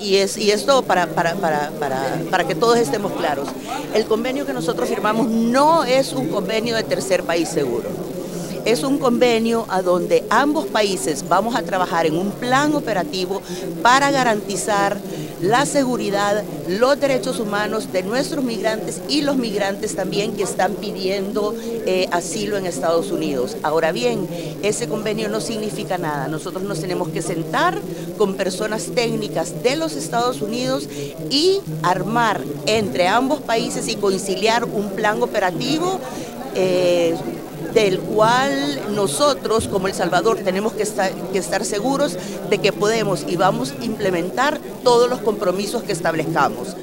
Y, es, y esto para, para, para, para, que todos estemos claros, el convenio que nosotros firmamos no es un convenio de tercer país seguro. Es un convenio a donde ambos países vamos a trabajar en un plan operativo para garantizar la seguridad, los derechos humanos de nuestros migrantes y los migrantes también que están pidiendo eh, asilo en Estados Unidos. Ahora bien, ese convenio no significa nada. Nosotros nos tenemos que sentar con personas técnicas de los Estados Unidos y armar entre ambos países y conciliar un plan operativo eh, del cual nosotros como El Salvador tenemos que estar, seguros de que podemos y vamos a implementar todos los compromisos que establezcamos.